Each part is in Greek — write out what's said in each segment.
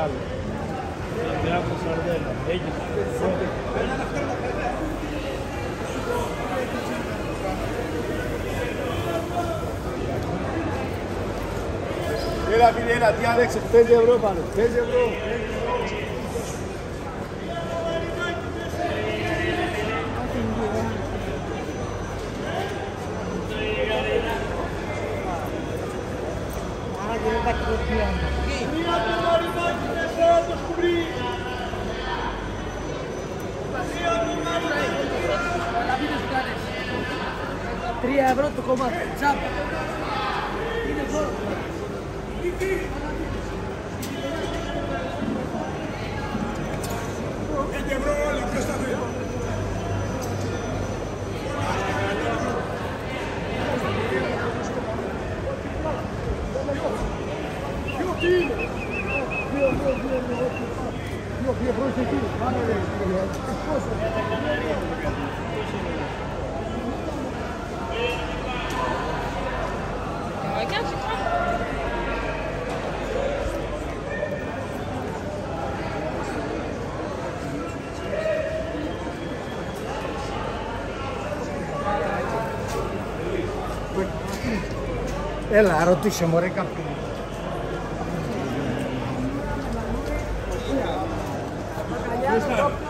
González, Santiago Sardela, ellos. Mira, mira, tía Alex, usted bro, mano, usted bro. Thank you. Τρία ευρώ το κομμάτι. Τσάπα. Είναι φόρο. Έλα, ρωτήσε μωρέ κάποιον. Deus,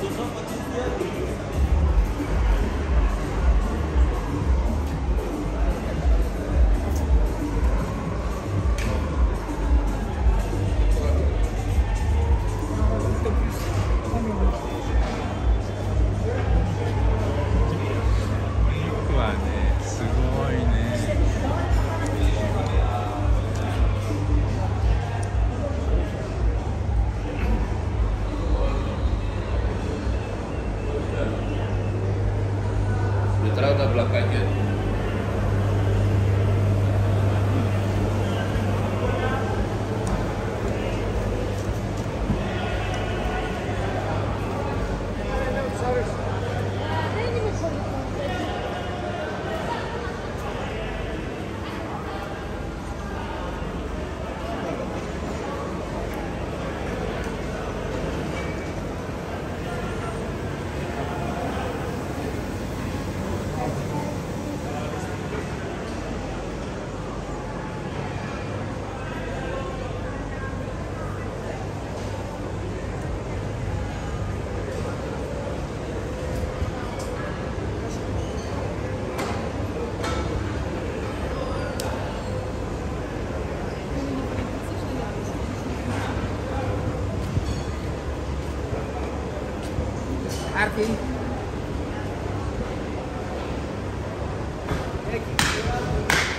দুশো পঁচিশ দিয়ে Neutral da belakangnya. aqui. É que...